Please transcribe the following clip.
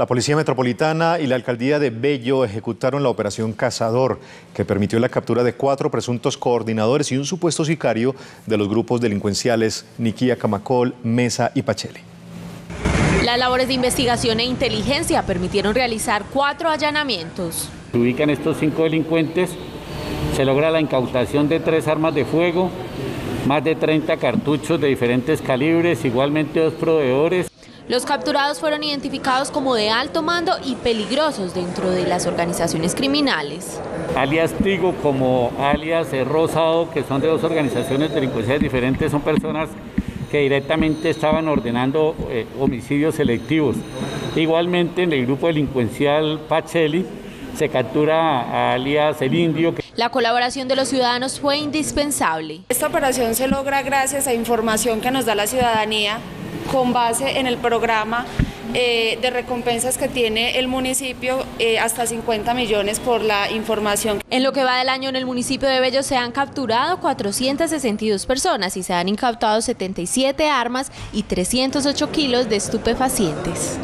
La Policía Metropolitana y la Alcaldía de Bello ejecutaron la operación Cazador, que permitió la captura de cuatro presuntos coordinadores y un supuesto sicario de los grupos delincuenciales Niquía Camacol, Mesa y Pacheli. Las labores de investigación e inteligencia permitieron realizar cuatro allanamientos. Se ubican estos cinco delincuentes, se logra la incautación de tres armas de fuego, más de 30 cartuchos de diferentes calibres, igualmente dos proveedores. Los capturados fueron identificados como de alto mando y peligrosos dentro de las organizaciones criminales. Alias Tigo como alias Rosado, que son de dos organizaciones delincuenciales diferentes, son personas que directamente estaban ordenando eh, homicidios selectivos. Igualmente en el grupo delincuencial Pacheli se captura a alias El Indio. La colaboración de los ciudadanos fue indispensable. Esta operación se logra gracias a información que nos da la ciudadanía con base en el programa eh, de recompensas que tiene el municipio, eh, hasta 50 millones por la información. En lo que va del año en el municipio de Bello se han capturado 462 personas y se han incautado 77 armas y 308 kilos de estupefacientes.